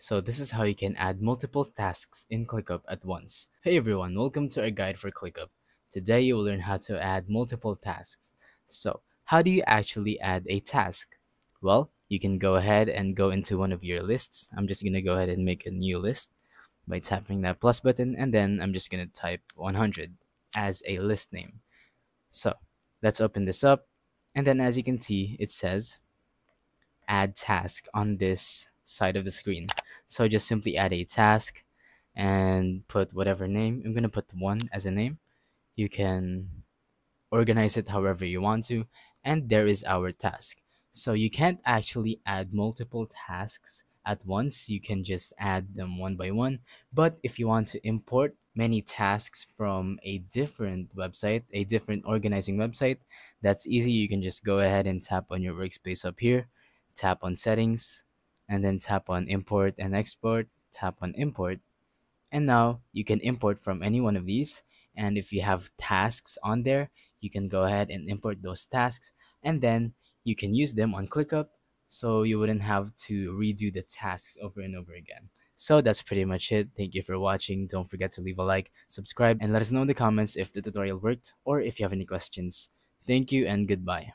So this is how you can add multiple tasks in ClickUp at once. Hey everyone, welcome to our guide for ClickUp. Today you will learn how to add multiple tasks. So how do you actually add a task? Well, you can go ahead and go into one of your lists. I'm just going to go ahead and make a new list by tapping that plus button and then I'm just going to type 100 as a list name. So let's open this up and then as you can see it says add task on this side of the screen. So I just simply add a task and put whatever name. I'm going to put one as a name. You can organize it however you want to and there is our task. So you can't actually add multiple tasks at once. You can just add them one by one. But if you want to import many tasks from a different website, a different organizing website, that's easy. You can just go ahead and tap on your workspace up here, tap on settings, and then tap on import and export, tap on import. And now you can import from any one of these. And if you have tasks on there, you can go ahead and import those tasks and then you can use them on ClickUp so you wouldn't have to redo the tasks over and over again. So that's pretty much it. Thank you for watching. Don't forget to leave a like, subscribe, and let us know in the comments if the tutorial worked or if you have any questions. Thank you and goodbye.